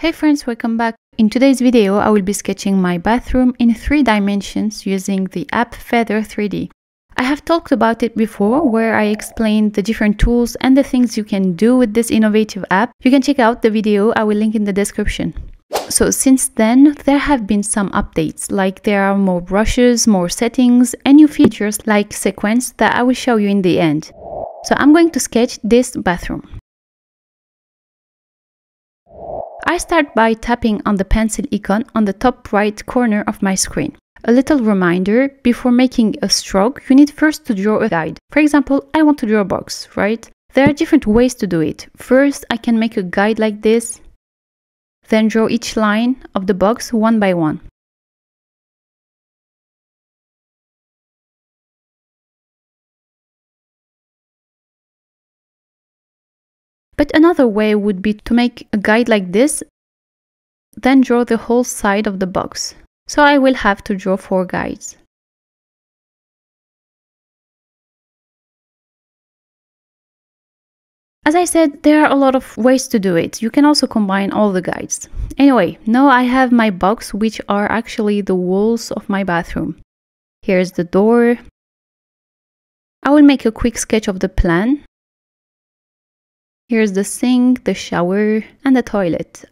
Hey friends, welcome back. In today's video, I will be sketching my bathroom in three dimensions using the app Feather 3D. I have talked about it before where I explained the different tools and the things you can do with this innovative app. You can check out the video, I will link in the description. So since then, there have been some updates, like there are more brushes, more settings, and new features like sequence that I will show you in the end. So I'm going to sketch this bathroom. I start by tapping on the pencil icon on the top right corner of my screen. A little reminder, before making a stroke, you need first to draw a guide. For example, I want to draw a box, right? There are different ways to do it. First, I can make a guide like this, then draw each line of the box one by one. But another way would be to make a guide like this, then draw the whole side of the box. So I will have to draw four guides. As I said, there are a lot of ways to do it. You can also combine all the guides. Anyway, now I have my box, which are actually the walls of my bathroom. Here's the door. I will make a quick sketch of the plan. Here's the sink, the shower, and the toilet.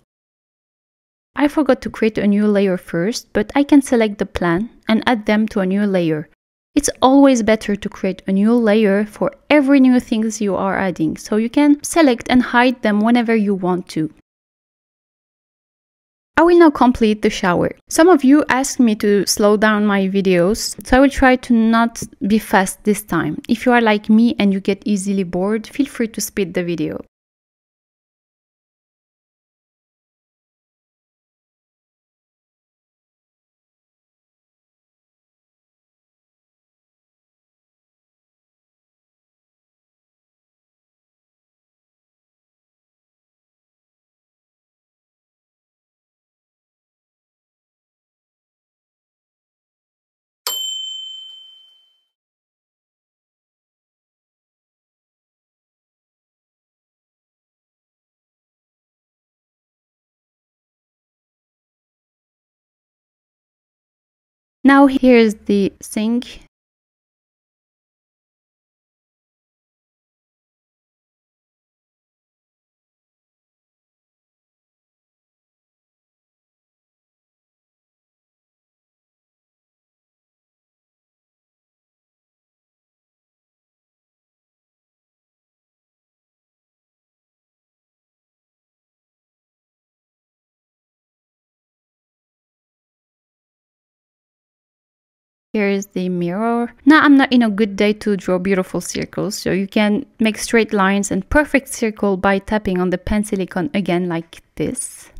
I forgot to create a new layer first, but I can select the plan and add them to a new layer. It's always better to create a new layer for every new things you are adding, so you can select and hide them whenever you want to. I will now complete the shower. Some of you asked me to slow down my videos, so I will try to not be fast this time. If you are like me and you get easily bored, feel free to speed the video. Now here's the sink. Here is the mirror. Now I'm not in a good day to draw beautiful circles, so you can make straight lines and perfect circle by tapping on the pencil icon again like this.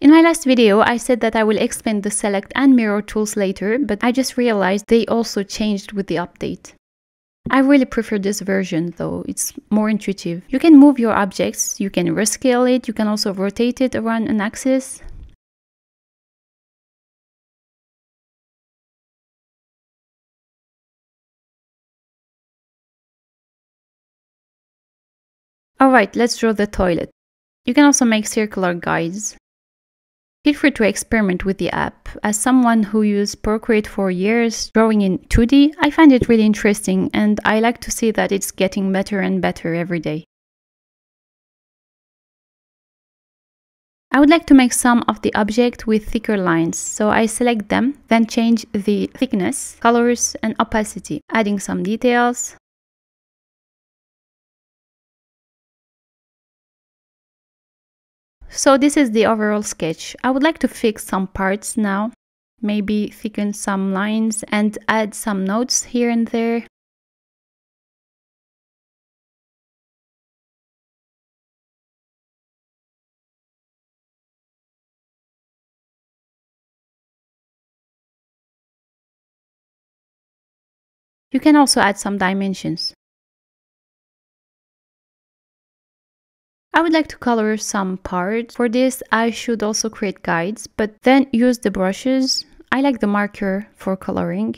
In my last video, I said that I will explain the select and mirror tools later, but I just realized they also changed with the update. I really prefer this version though, it's more intuitive. You can move your objects, you can rescale it, you can also rotate it around an axis. Alright, let's draw the toilet. You can also make circular guides. Feel free to experiment with the app. As someone who used Procreate for years drawing in 2D, I find it really interesting and I like to see that it's getting better and better every day. I would like to make some of the object with thicker lines, so I select them, then change the thickness, colors and opacity, adding some details, So this is the overall sketch. I would like to fix some parts now, maybe thicken some lines and add some notes here and there. You can also add some dimensions. I would like to color some parts. For this, I should also create guides, but then use the brushes. I like the marker for coloring.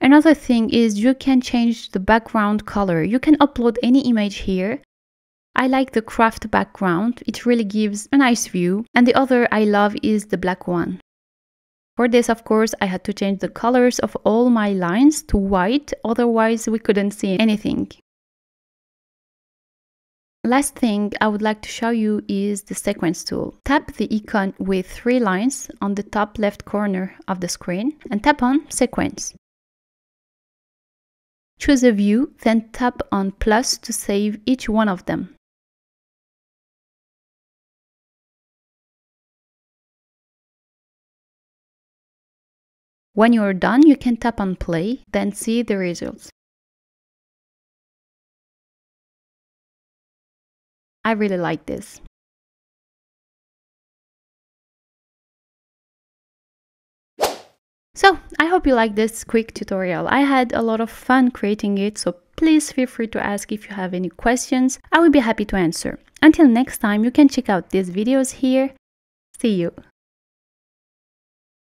Another thing is you can change the background color. You can upload any image here. I like the craft background, it really gives a nice view. And the other I love is the black one. For this, of course, I had to change the colors of all my lines to white, otherwise we couldn't see anything. Last thing I would like to show you is the sequence tool. Tap the icon with three lines on the top left corner of the screen and tap on sequence. Choose a view, then tap on plus to save each one of them. When you are done, you can tap on play, then see the results. I really like this. I hope you like this quick tutorial. I had a lot of fun creating it, so please feel free to ask if you have any questions. I will be happy to answer. Until next time, you can check out these videos here. See you!